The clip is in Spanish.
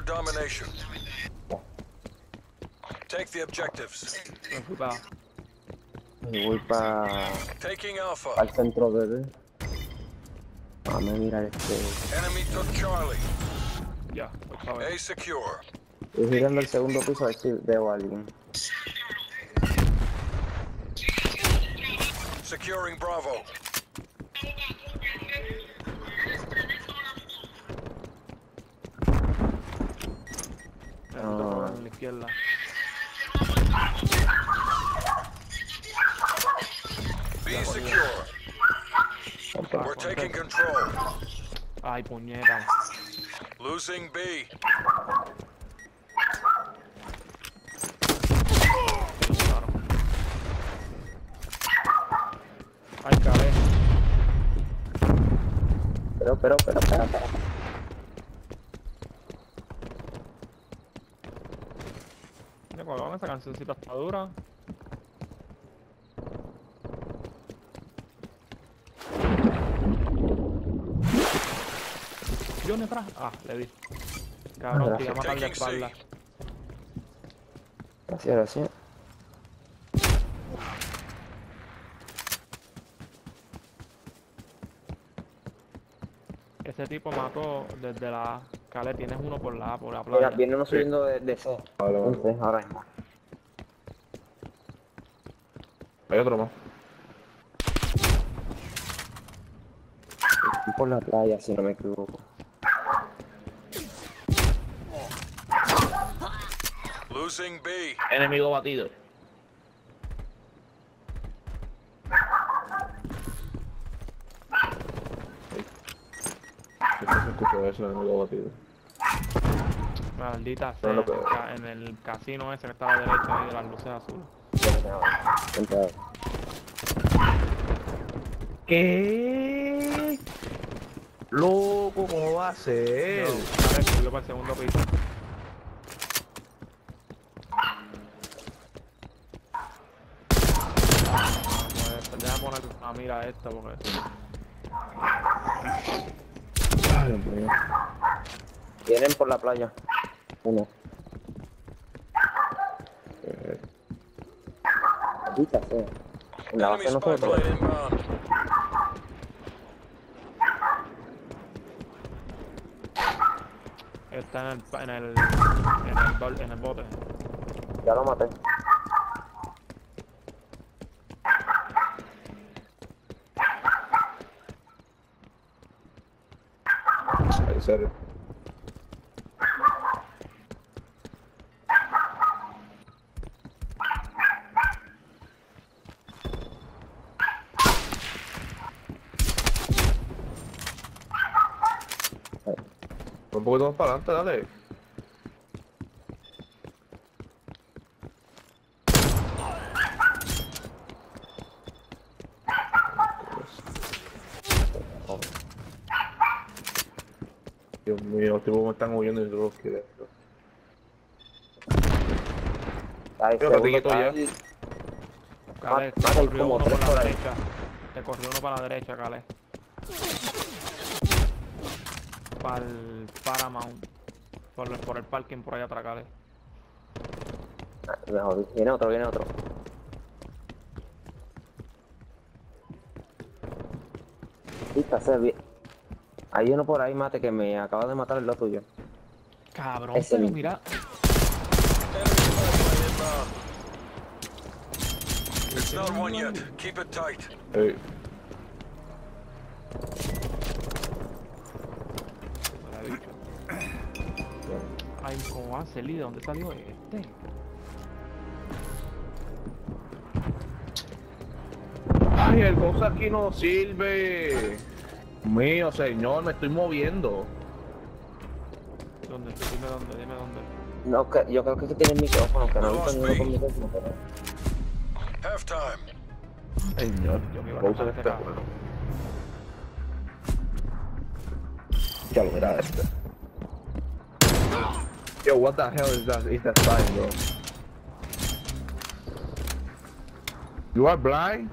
Secure domination. Take the objectives. Me fui para. Y voy para Taking Alpha. el centro de... Vamos ah, a mirar este... Enemy took Charlie. Ya, voy. A secure. Estoy girando el segundo piso a ver si veo a alguien. Securing Bravo. Secure. We're taking control. Ay, puñeta. Losing B. Ay, cabrón. Pero, pero, pero, pero, pero. Cabrón, esa cancioncita está dura. Yo detrás. Ah, le di. Cabrón, te iba a matar de espalda. Gracias, gracias. Ese tipo mató desde la Cale, tienes uno por la por la Mira, playa. viene uno subiendo de, de C. Vale, vale. Entonces, ahora mismo. Hay otro más. Estoy por la playa, si no me equivoco. Losing B. Enemigo batido. Se escucha eso, enemigo batido. Maldita No sea, lo en el en casino ese que estaba a la derecha ahí de las luces azules. ¿Qué? Loco, ¿cómo va a ser? Yo, Cale, subió para el segundo piso. Poner a mira a esta porque Ay, mío. Vienen por la playa. Uno. Eh, Maldita sea. En la base plane inbound. está en el pa- en el en el, en el bote. Ya lo maté. I said it. Vou dar uma parada, tá, Dios mío, los tipos me están huyendo y yo los quiero. Ahí, Pero segundo ya. está- Cale, te mata corrió uno por la derecha. Te corrió uno para la derecha, Cale. Para el Paramount. Por el, por el parking por allá atrás, Cale. Ah, Me jodí. Viene otro, viene otro. Maldita sea, vi- Hay uno por ahí, mate, que me acaba de matar el lo tuyo. Cabrón, Ese pero mira. It's not one yet. Keep it tight. Ay, ¿cómo va a salir? ¿De dónde salió este? Ay, el cosa aquí no sirve. Mío, señor, me estoy moviendo. ¿Dónde? Dime dónde, dime dónde. No, que, yo creo que este tiene el micrófono, que no B. con micrófono. pero- Halftime. Señor, Yo me iba a de este juego. Ya lo mira este. Yo, what the hell is that? Is that sign, bro? You are blind?